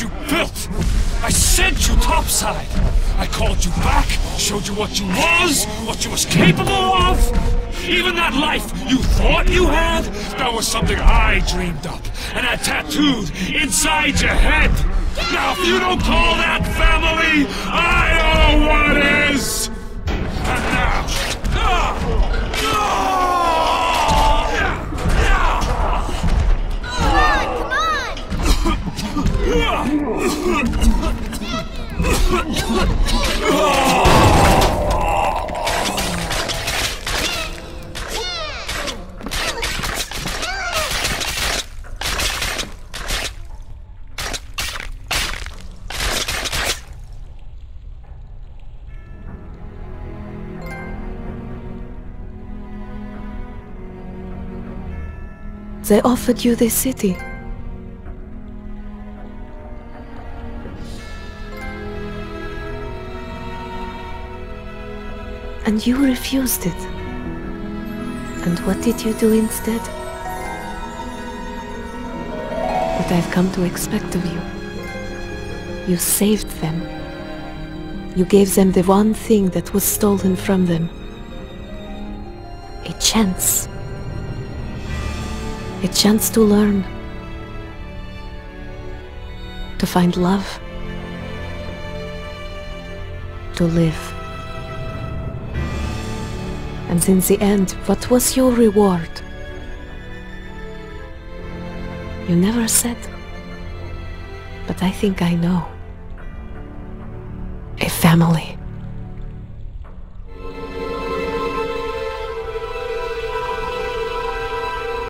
You built! I sent you topside! I called you back, showed you what you was, what you was capable of! Even that life you thought you had, that was something I dreamed up and I tattooed inside your head! Now if you don't call that family, I They offered you this city. And you refused it. And what did you do instead? What I've come to expect of you. You saved them. You gave them the one thing that was stolen from them. A chance. A chance to learn. To find love. To live. And in the end, what was your reward? You never said. But I think I know. A family.